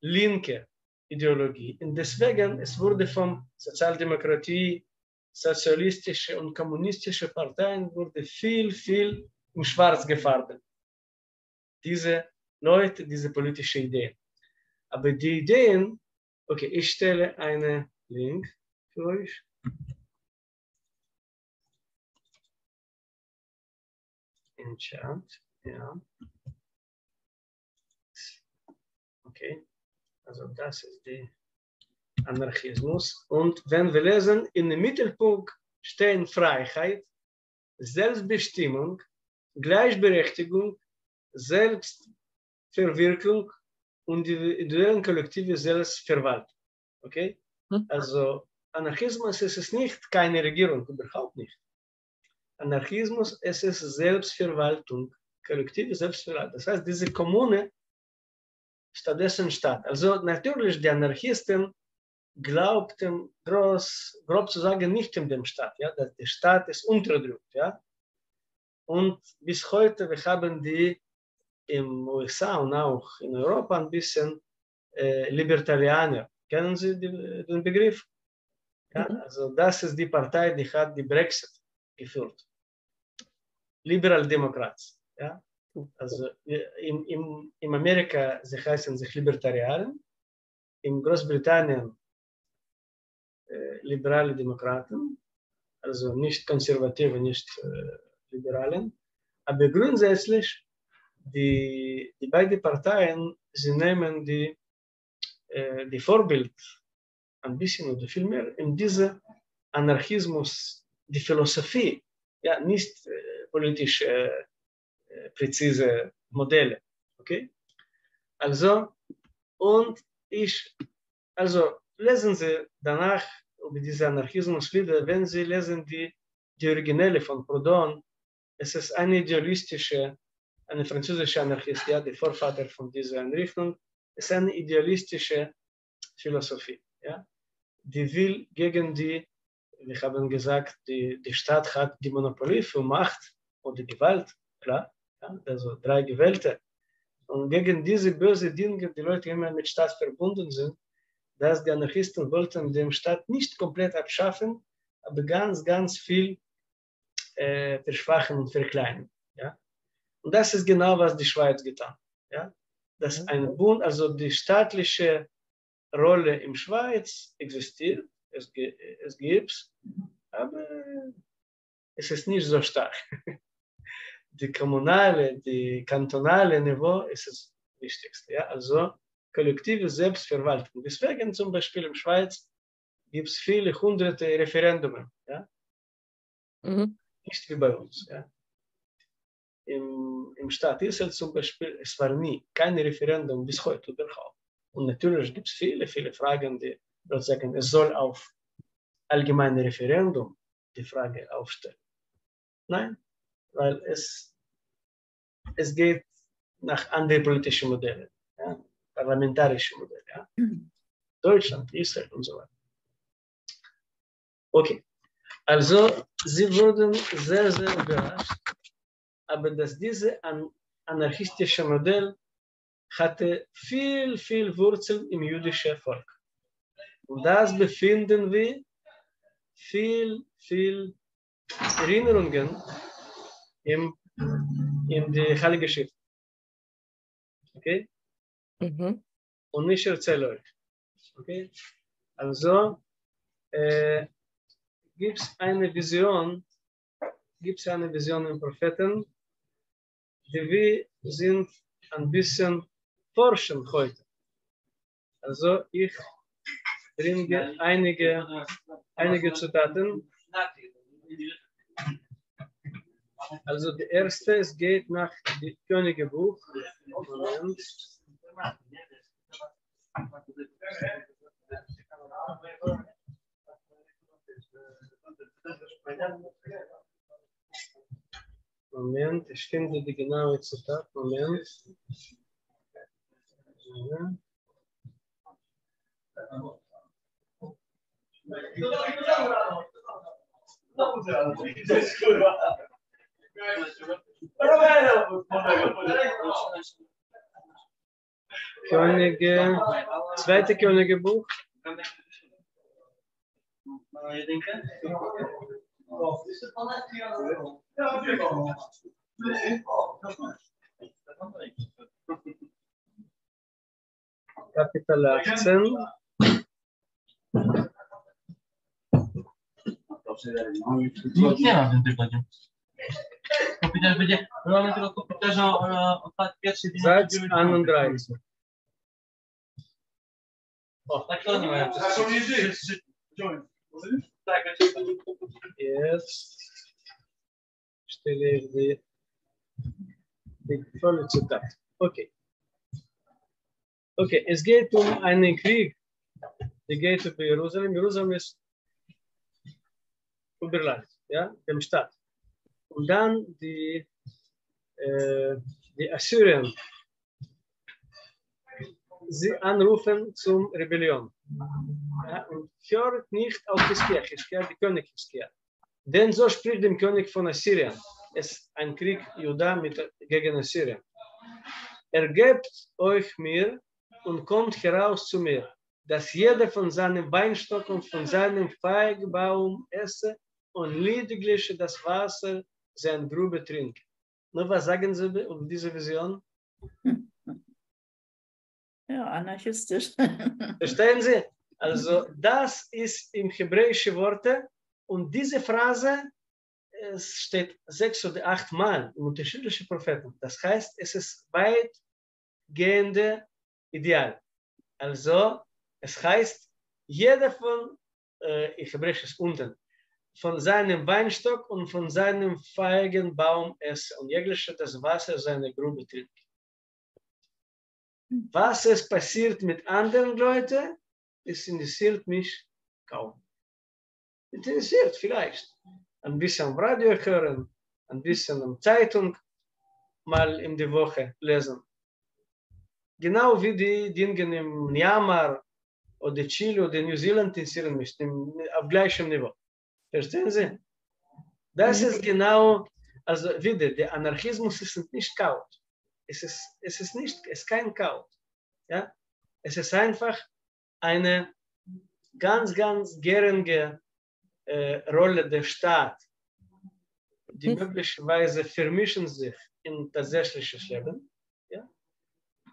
linke Ideologie. Und deswegen, es wurde von Sozialdemokratie, sozialistische und kommunistische Parteien wurde viel, viel in schwarz gefärbt. Diese Leute, diese politische Ideen. Aber die Ideen, okay, ich stelle einen Link für euch. Im Chat, ja. Okay, also das ist der Anarchismus. Und wenn wir lesen, in dem Mittelpunkt stehen Freiheit, Selbstbestimmung, Gleichberechtigung, Selbstverwirklichung und die individuellen Kollektive selbst verwalten. Okay? Hm? Also Anarchismus ist es nicht keine Regierung, überhaupt nicht. Anarchismus ist es Selbstverwaltung, kollektive Selbstverwaltung. Das heißt, diese Kommune stattdessen Staat. Also natürlich, die Anarchisten glaubten groß, grob zu sagen, nicht in dem Staat. Ja? Dass der Staat ist unterdrückt. Ja? Und bis heute, wir haben die im USA und auch in Europa ein bisschen äh, Libertarianer. Kennen Sie die, den Begriff? Ja, mhm. also das ist die Partei, die hat die Brexit geführt. Liberal Democrats. Ja? Also in, in, in Amerika, sie heißen sich Libertarianer. in Großbritannien äh, liberale Demokraten, also nicht konservative, nicht äh, liberalen, aber grundsätzlich die, die beiden Parteien, sie nehmen die, äh, die Vorbild ein bisschen oder viel mehr in diese Anarchismus, die Philosophie, ja, nicht äh, politisch äh präzise Modelle, okay? Also, und ich, also lesen Sie danach über diese Anarchismuslieder, wenn Sie lesen die, die Originelle von Proudhon, es ist eine idealistische, eine französische Anarchist, ja, der Vorvater von dieser Einrichtung, ist eine idealistische Philosophie, ja, die will gegen die, wir haben gesagt, die, die Staat hat die Monopolie für Macht oder Gewalt, klar, also drei Gewählte, und gegen diese böse Dinge, die Leute immer mit Staat verbunden sind, dass die Anarchisten wollten den Staat nicht komplett abschaffen, aber ganz, ganz viel äh, verschwachen und verkleinern. Ja? Und das ist genau, was die Schweiz getan hat. Ja? Dass mhm. ein Bund, also die staatliche Rolle in Schweiz existiert, es, es gibt aber es ist nicht so stark. Die kommunale, die kantonale Niveau ist das Wichtigste. Ja? Also kollektive Selbstverwaltung. Deswegen zum Beispiel in Schweiz gibt es viele hunderte Referendumen. Ja? Mhm. Nicht wie bei uns. Ja? Im, Im Staat Israel zum Beispiel, es war nie kein Referendum bis heute überhaupt. Und natürlich gibt es viele, viele Fragen, die dort sagen, es soll auf allgemeine Referendum die Frage aufstellen. Nein, weil es, es geht nach anderen politischen Modellen. Ja? parlamentarische Modell. Ja? Deutschland, Israel und so weiter. Okay, also sie wurden sehr, sehr überrascht, aber dass dieses an anarchistische Modell hatte viel, viel Wurzeln im jüdischen Volk. Und das befinden wir viel, viel Erinnerungen im, in der Heilige Schrift. Okay? Mhm. Und ich erzähle euch. Okay? Also äh, gibt es eine Vision, gibt es eine Vision im Propheten, die wir sind ein bisschen forschen heute. Also ich bringe einige, einige Zitaten. Also die erste, es geht nach dem Königebuch. Moment. Moment, ich finde die genaue Zitat. Moment. Ja. Könige, zweite Königebuch. Kapitel 18. Nie w tym tygodniu. Kapitel mamy tylko komentarza o, o pierwszy dzień. Satz 31. O, tak to nie mają. Tak, Jetzt stelle ich die, die volle Zitat. Okay. Okay, es geht um einen Krieg. Der geht über Jerusalem. Jerusalem ist Überland, ja, dem Stadt. Und dann die, äh, die Assyrien sie anrufen zum Rebellion. Ja, und hört nicht auf Hiskia, Hiskia, die König Hiskia. Denn so spricht dem König von Assyrien. Es ist ein Krieg Juda mit, gegen Assyrien. Ergebt euch mir und kommt heraus zu mir, dass jeder von seinem Weinstock und von seinem Feigbaum esse und lediglich das Wasser sein Grube trinke. Nur was sagen Sie um diese Vision? Ja, anarchistisch. Verstehen Sie? Also das ist im hebräischen Worte und diese Phrase es steht sechs oder acht Mal in unterschiedlichen Propheten. Das heißt, es ist weitgehende Ideal. Also es heißt, jeder von, äh, ich hebräisch ist unten, von seinem Weinstock und von seinem Feigenbaum esse und jegliche das Wasser seiner Grube trinkt. Was es passiert mit anderen Leuten, es interessiert mich kaum. Interessiert vielleicht. Ein bisschen am Radio hören, ein bisschen am Zeitung mal in die Woche lesen. Genau wie die Dinge im Myanmar oder Chile oder New Zealand interessieren mich auf gleichem Niveau. Verstehen Sie? Das ist genau, also wieder, der Anarchismus ist nicht kaut. Es ist, es ist nicht, es ist kein Kaut. Ja? Es ist einfach eine ganz, ganz geringe äh, Rolle der Staat, die Hm. möglicherweise vermischen sich in tatsächliches Leben. Ja?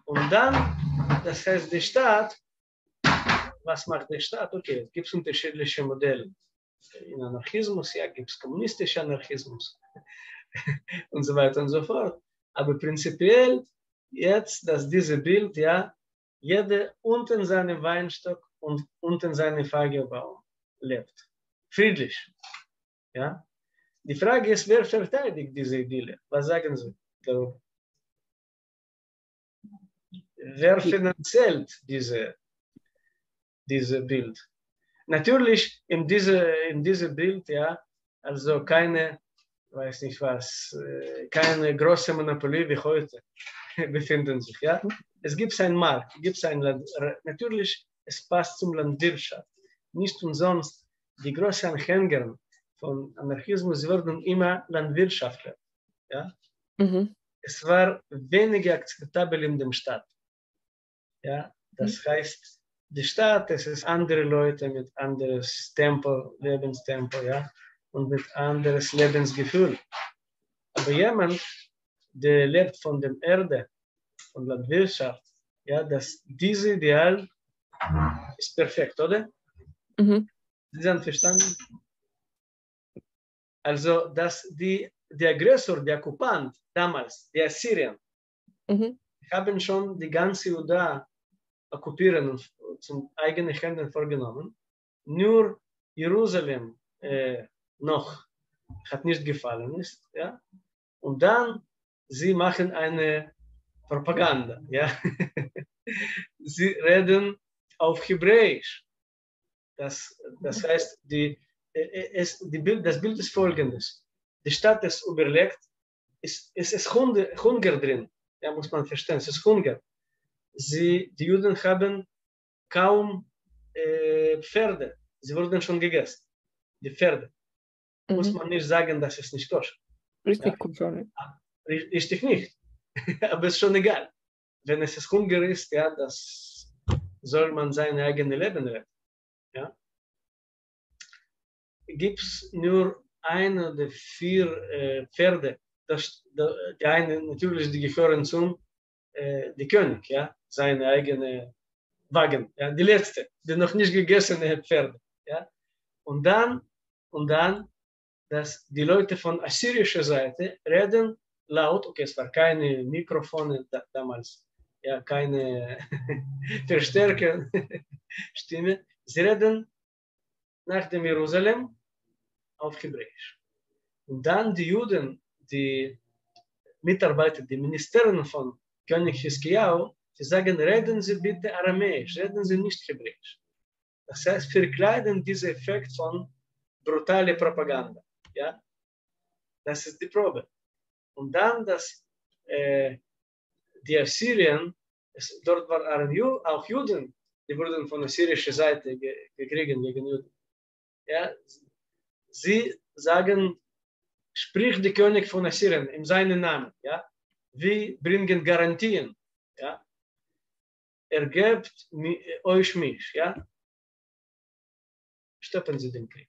Und dann, das heißt, der Staat, was macht der Staat? Okay, es gibt unterschiedliche Modelle. In Anarchismus, ja, gibt es kommunistischen Anarchismus und so weiter und so fort. Aber prinzipiell jetzt, dass dieses Bild, ja, jeder unter seinem Weinstock und unter seinem Feigenbaum lebt. Friedlich. Ja? Die Frage ist, wer verteidigt diese Idylle? Was sagen Sie darüber? Wer finanziert diese, diese Bild? Natürlich in diese, in diese Bild, ja, also keine, weiß nicht was, äh, keine große Monopolie wie heute befinden sich, ja. Es gibt einen Markt, es gibt ein Land, natürlich, es passt zum Landwirtschaft. Nicht umsonst, die großen Anhänger von Anarchismus wurden immer Landwirtschaftler, ja. Mhm. Es war weniger akzeptabel in dem Stadt. Ja, das heißt, die Stadt, es ist andere Leute mit anderes Tempo, Lebenstempo, ja, und mit anderes Lebensgefühl. Aber jemand, der lebt von der Erde, von Landwirtschaft, ja, das, diese Ideal ist perfekt, oder? Mhm. Sie sind verstanden? Also, dass die, der Aggressor, der Okkupant damals, die Assyrien, Mhm. haben schon die ganze Juda okkupieren und zum eigenen Händen vorgenommen. Nur Jerusalem äh, noch hat nicht gefallen ist, ja. Und dann sie machen eine Propaganda, ja. sie reden auf Hebräisch. Das, das heißt, die, äh, es, die Bild, das Bild ist folgendes. Die Stadt ist überlegt, es, es ist Hunger, Hunger drin, ja, muss man verstehen, es ist Hunger. Sie, die Juden haben kaum äh, Pferde, sie wurden schon gegessen, die Pferde. Muss Mhm. man nicht sagen, dass es nicht koscher. Ist Ja. nicht gut schon. Ri- Richtig nicht. Aber ist schon egal. Wenn es ist Hunger ist, ja, das soll man sein eigenes Leben retten. Ja. Gibt es nur ein oder vier äh, Pferde, das, da- die eine natürlich, die gehören zum äh, die König, ja, seine eigene Wagen, ja, die letzte, die noch nicht gegessene Pferde, ja. Und dann, und dann, dass die Leute von assyrischer Seite reden laut, okay, es war keine Mikrofone da, damals, ja, keine Verstärker, Stimme, sie reden nach dem Jerusalem auf Hebräisch. Und dann die Juden, die Mitarbeiter, die Ministerien von König Hiskiau, sie sagen, reden Sie bitte Aramäisch, reden Sie nicht Hebräisch. Das heißt, verkleiden diesen Effekt von brutale Propaganda. Ja? Das ist die Probe. Und dann, dass äh, die Assyrien, es, dort waren auch Juden, die wurden von der syrischen Seite ge, gekriegt gegen Juden. Ja? Sie sagen, sprich der König von Assyrien in seinen Namen. Ja? Wir bringen Garantien. Ja? Er gibt mi, euch mich. Ja? Stoppen Sie den Krieg.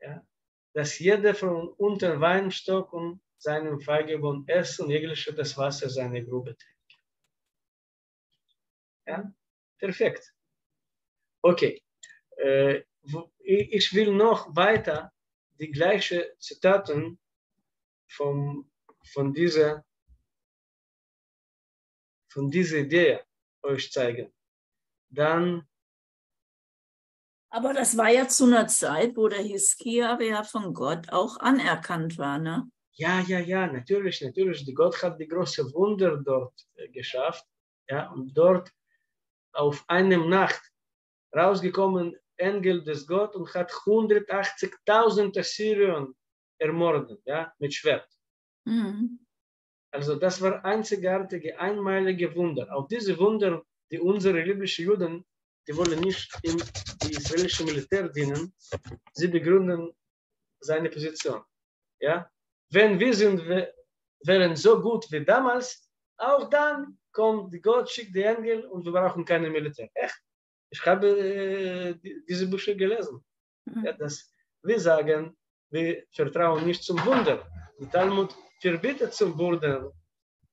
Ja? Dass jeder von unter Weinstock und seinem Feigenbaum essen jegliche das Wasser seine Grube trinkt. Ja? Perfekt. Okay. Äh, ich will noch weiter die gleichen Zitaten vom, von, dieser, von dieser Idee euch zeigen. Dann aber das war ja zu einer Zeit, wo der Hiskia ja von Gott auch anerkannt war, ne? Ja, ja, ja, natürlich, natürlich. Die Gott hat die große Wunder dort äh, geschafft. Ja, und dort auf einem Nacht rausgekommen Engel des Gott und hat 180.000 Assyrien ermordet, ja, mit Schwert. Mhm. Also das war einzigartige, einmalige Wunder. Auch diese Wunder, die unsere libyschen Juden die wollen nicht im israelischen Militär dienen, sie begründen seine Position. Ja? Wenn wir sind, wären so gut wie damals, auch dann kommt Gott, schickt die Engel und wir brauchen keine Militär. Echt? Ich habe äh, diese Bücher gelesen. Mhm. Ja, dass wir sagen, wir vertrauen nicht zum Wunder. Die Talmud verbietet zum Wunder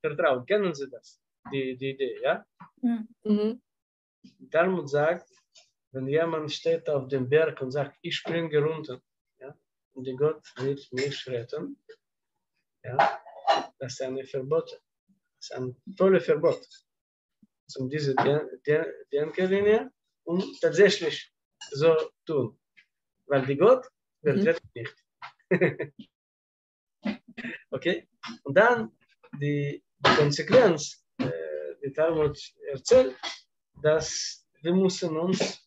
Vertrauen. Kennen Sie das? Die, die Idee, ja? Mhm. Talmud sagt, wenn jemand steht auf dem Berg und sagt, ich springe runter, ja, und die Gott wird mich retten, ja, das ist ein Verbot. Das ist ein tolles Verbot. Um diese Denkerlinie und tatsächlich so tun. Weil die Gott wird mhm. retten nicht. Okay? Und dann die, die Konsequenz, äh, die Talmud erzählt, dass wir müssen uns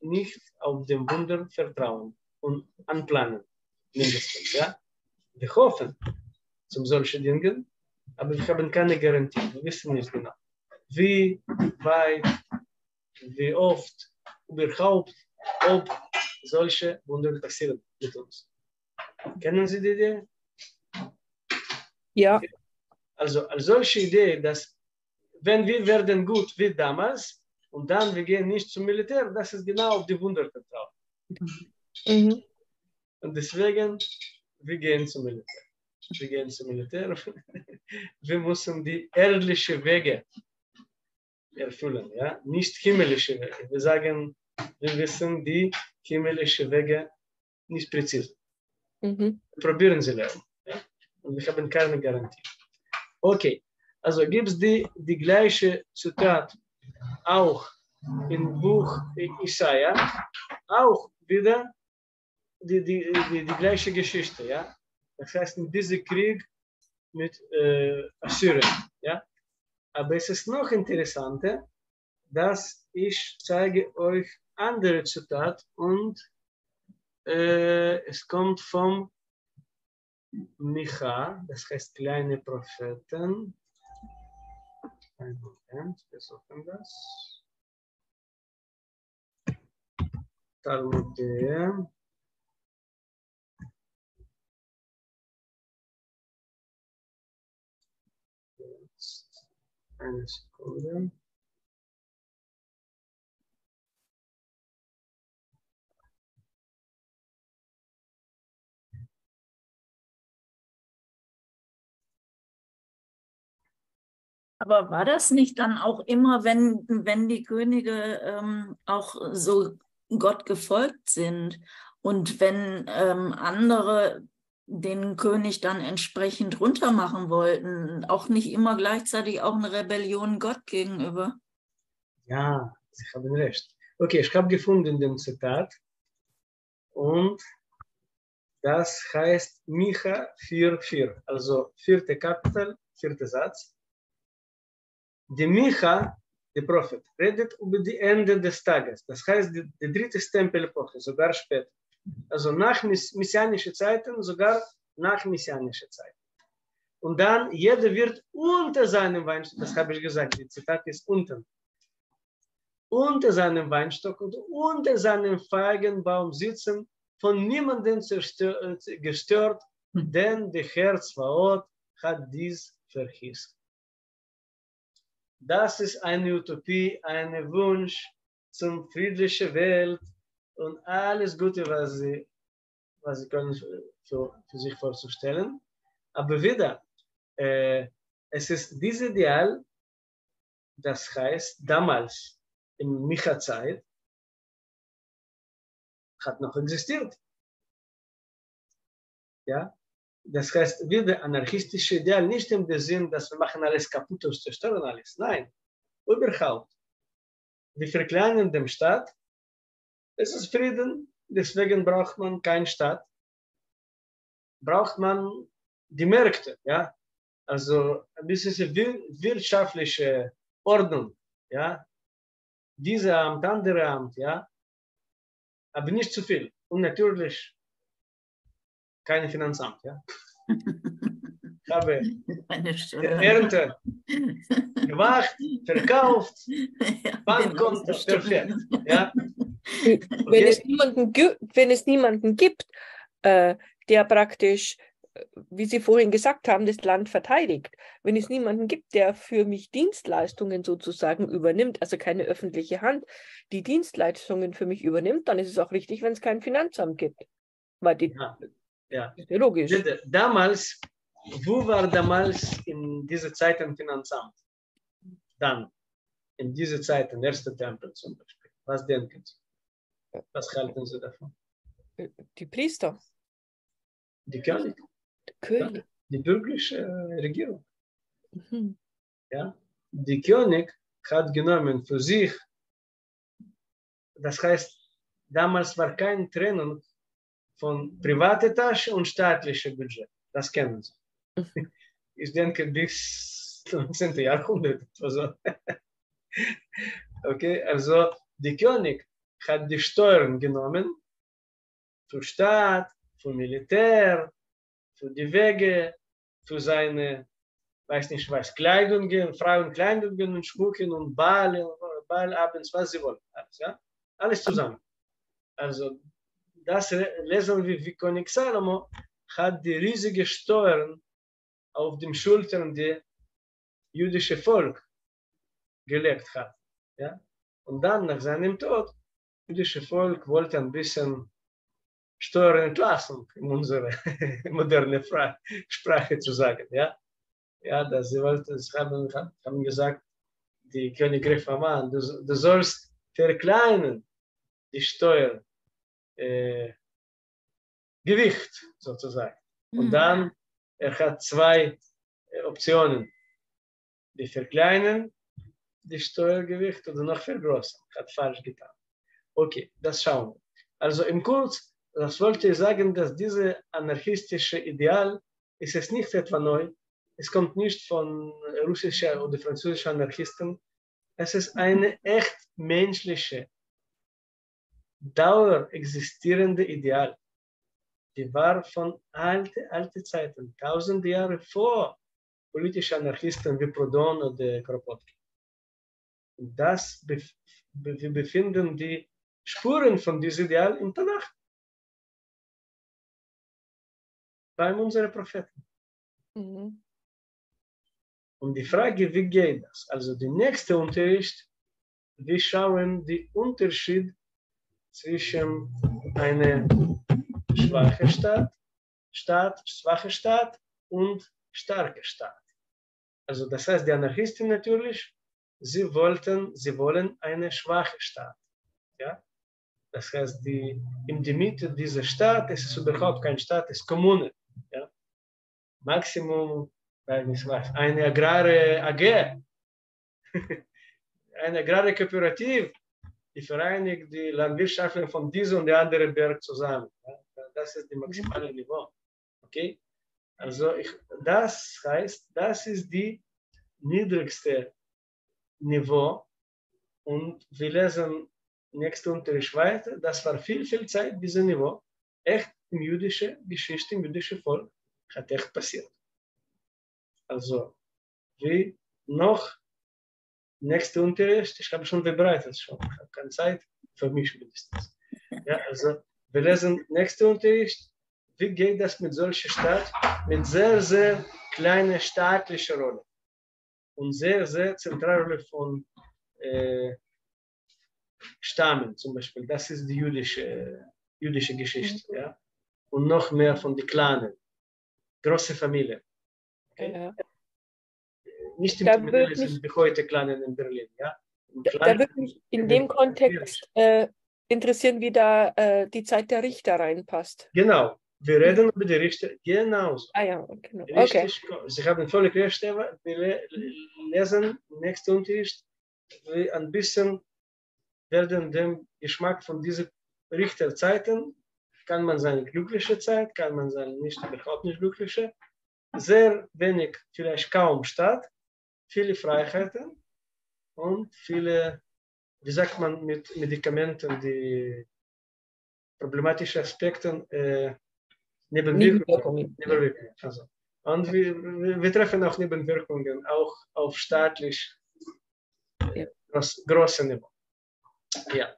nicht auf den Wunder vertrauen und anplanen, mindestens. Ja? Wir hoffen zum solchen Dingen, aber wir haben keine Garantie. Wir wissen nicht genau, wie weit, wie oft, überhaupt, ob solche Wunder passieren mit uns. Kennen Sie die Idee? Ja. Also als solche Idee, dass wenn wir werden gut wie damals und dann wir gehen nicht zum Militär, das ist genau auf die Wunder vertrauen. Mhm. Und deswegen, wir gehen zum Militär. Wir gehen zum Militär. wir müssen die ehrlichen Wege erfüllen, ja? nicht himmlische Wege. Wir sagen, wir wissen die himmlischen Wege nicht präzise. Mhm. Probieren Sie lernen. Und wir haben keine Garantie. Okay, also gibt es die, die gleiche Zitat auch im Buch Isaiah, auch wieder die, die, die, die gleiche Geschichte. Ja? Das heißt, in diesem Krieg mit äh, Assyrien. Ja? Aber es ist noch interessanter, dass ich zeige euch andere Zitat und äh, es kommt vom Micha, das heißt kleine Propheten. Einen Moment, wir suchen das. Talmudea. Jetzt eine Sekunde. Aber war das nicht dann auch immer, wenn, wenn die Könige ähm, auch so Gott gefolgt sind und wenn ähm, andere den König dann entsprechend runtermachen wollten, auch nicht immer gleichzeitig auch eine Rebellion Gott gegenüber? Ja, Sie haben recht. Okay, ich habe gefunden den Zitat und das heißt Micha 4,4, also vierte Kapitel, vierter Satz. Die Micha, der Prophet, redet über die Ende des Tages. Das heißt, die, die dritte Stempelepoche, sogar später. Also nach messianischen Zeiten, sogar nach messianischen Zeiten. Und dann, jeder wird unter seinem Weinstock, das habe ich gesagt, die Zitat ist unten, unter seinem Weinstock und unter seinem Feigenbaum sitzen, von niemandem gestört, denn der Herr Zwaot hat dies verhießen. Das ist eine Utopie, ein Wunsch zum friedlichen Welt und alles Gute, was sie, was sie können für, für sich vorzustellen. Aber wieder, äh, es ist dieses Ideal, das heißt, damals in Micha-Zeit hat noch existiert. Ja, das heißt, wir der anarchistische Ideal nicht dem Sinn, dass wir machen alles kaputt und zerstören alles. Nein, überhaupt. Wir verkleinern den Staat. Es ist Frieden, deswegen braucht man keinen Staat. Braucht man die Märkte, ja. Also ein bisschen wirtschaftliche Ordnung, ja. Diese Amt, andere Amt, ja. Aber nicht zu viel. Und natürlich kein Finanzamt. Ja? Ich habe Ernte gemacht, verkauft, Bankkonto, genau, perfekt. Ja? Wenn, es niemanden, wenn es niemanden gibt, äh, der praktisch, äh, wie Sie vorhin gesagt haben, das Land verteidigt, wenn es niemanden gibt, der für mich Dienstleistungen sozusagen übernimmt, also keine öffentliche Hand, die Dienstleistungen für mich übernimmt, dann ist es auch richtig, wenn es kein Finanzamt gibt. Weil die, Ja. Ja. ist ja logisch. Damals, wo war damals in dieser Zeit ein Finanzamt? Dann, in dieser Zeit, im ersten Tempel zum Beispiel. Was denken Sie? Was halten Sie davon? Die Priester, Die König, der König. die bürgerliche äh, Regierung. Mhm. Ja? Die König hat genommen für sich, das heißt, damals war kein Trennung von privater Tasche und staatlichem Budget. Das kennen Sie. Ich denke, bis 19. Jahrhundert. Also. Okay, also die König hat die Steuern genommen für Staat, für Militär, für die Wege, für seine weiß nicht was, Kleidungen, Frauenkleidungen und Schmucken und Ball, Ball abends, was sie wollen. Alles, ja? alles zusammen. Also das lesen wir, wie König Salomo hat die riesige Steuern auf den Schultern der jüdische Volk gelegt hat. Ja? Und dann nach seinem Tod, das jüdische Volk wollte ein bisschen Steuerentlassung in unsere moderne Sprache zu sagen. Ja? ja, dass sie wollten, sie haben, haben gesagt, die König griff an, du, du sollst verkleinern die Steuer, äh, Gewicht sozusagen. Und Mhm. dann, er hat zwei äh, Optionen. Die verkleinern die Steuergewicht oder noch vergrößern. Hat falsch getan. Okay, das schauen wir. Also im Kurz, das wollte ich sagen, dass diese anarchistische Ideal ist es nicht etwa neu, es kommt nicht von russischen oder französischen Anarchisten. Es ist eine echt menschliche, dauer existierende Ideal. Die war von alte, alte Zeiten, tausende Jahre vor politischen Anarchisten wie Proudhon oder Kropotkin. Und das, wir befinden die Spuren von diesem Ideal im Tanach. Bei unseren Propheten. Mhm. Und die Frage, wie geht das? Also der nächste Unterricht, wir schauen den Unterschied zwischen einer schwachen Stadt, Staat, schwache Staat und starke Staat. Also das heißt, die Anarchisten natürlich, sie wollten, sie wollen eine schwache Staat. Ja? Das heißt, die, in der Mitte dieser Staat, es ist überhaupt kein Staat, es ist Kommune. Ja? Maximum weiß nicht was, eine agrare AG, eine agrare Kooperative, die vereinigt die Landwirtschaftler von diesem und der anderen Berg zusammen. Das ist das maximale Niveau. Okay? Also ich, das heißt, das ist die niedrigste Niveau und wir lesen nächste Unterricht weiter. Das war viel, viel Zeit, dieses Niveau. Echt im jüdischen Geschichte, im jüdischen Volk hat echt passiert. Also, wie noch nächste Unterricht, ich habe schon verbreitet schon, ich habe keine Zeit, für mich mindestens. Ja, also, wir lesen nächste Unterricht, wie geht das mit solcher Stadt, mit sehr, sehr kleiner staatlicher Rolle und sehr, sehr zentraler Rolle von äh, Stammen zum Beispiel. Das ist die jüdische, jüdische Geschichte. Ja? Und noch mehr von den Clanen, große Familien. Okay? Ja. Nicht im wird sind wie heute Kleinen in Berlin. Ja? Da, würde mich in dem Kontext äh, interessieren, wie da äh, die Zeit der Richter reinpasst. Genau, wir reden über die Richter genauso. Ah ja, genau. Okay. Sie haben völlig recht, Eva. Wir le- lesen im nächsten Unterricht wie ein bisschen werden dem Geschmack von diesen Richterzeiten, kann man sagen glückliche Zeit, kann man sagen nicht überhaupt nicht glückliche, sehr wenig, vielleicht kaum Staat, viele Freiheiten und viele, wie sagt man, mit Medikamenten, die problematische Aspekte äh, Nebenwirkungen Nebenwirkungen. Also. Und wir, wir, treffen auch Nebenwirkungen, auch auf staatlich Ja. groß, großem Niveau. Ja.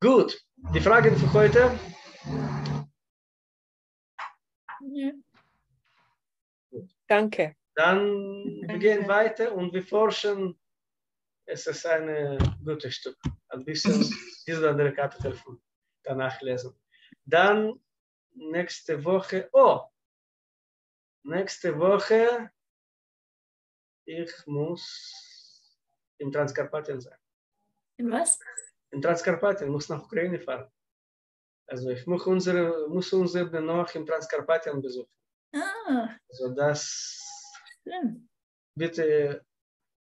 Gut, die Fragen für heute. Ja. Danke. Dann wir gehen weiter und wir forschen. Es ist ein gutes Stück. Ein bisschen diese andere Kapitel von danach lesen. Dann nächste Woche. Oh! Nächste Woche. Ich muss in Transkarpatien sein. In was? In Transkarpatien muss nach Ukraine fahren. Also ich muss unsere, muss unsere noch in Transkarpatien besuchen. Ah, Also das bitte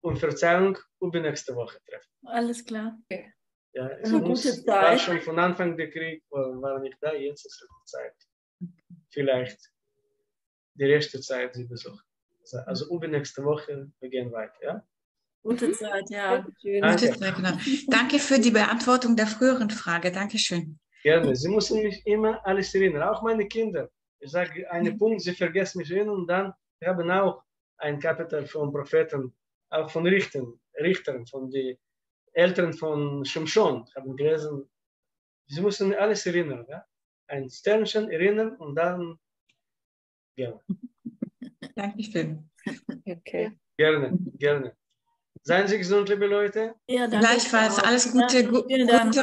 um Verzeihung übernächste Woche treffen. Alles klar. Ja, es Eine muss, gute war Zeit. schon von Anfang der Krieg, war, war nicht da, jetzt ist die Zeit. Vielleicht die rechte Zeit sie besuchen. Also, übernächste Woche, wir gehen weiter, ja? Gute Zeit, ja. Danke. Gute Zeit, genau. Danke für die Beantwortung der früheren Frage. Dankeschön. Gerne. Sie müssen mich immer alles erinnern, auch meine Kinder. Ich sage einen Punkt, sie vergessen mich erinnern und dann, wir haben auch ein Kapitel von Propheten, auch von Richtern, Richtern, von den Eltern von Shimshon, haben gelesen. Sie müssen alles erinnern, ja? Ein Sternchen erinnern und dann, ja, Dankeschön. Okay. gerne, gerne. Seien Sie gesund, liebe Leute. Ja, danke. Gleichfalls. Alles Gute. Gu gute, gute Abend.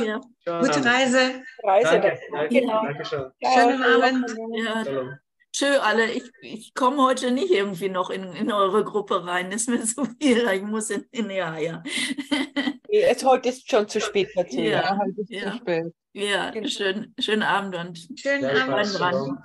Reise. Reise. Danke, danke, Ja. danke schön. Schönen Abend. Ja, Schön alle. Ich, ich komme heute nicht irgendwie noch in, in eure Gruppe rein. Ist mir zu viel. Ich muss in, in ja, ja. Es, heute ist schon zu spät dazu. Ja. Heute ist Ja. zu spät. Ja, Genau. schön, schönen Abend und Schönen Abend.